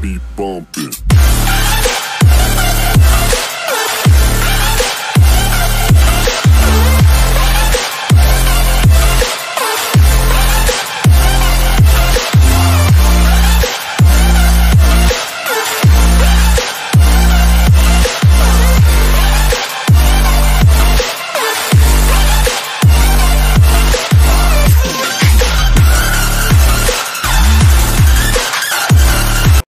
be bumping.